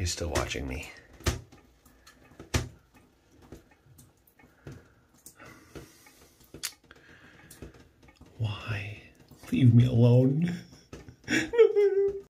He's still watching me? Why? Leave me alone.